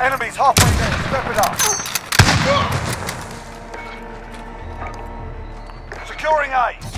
Enemies halfway there. Step it up. Securing A.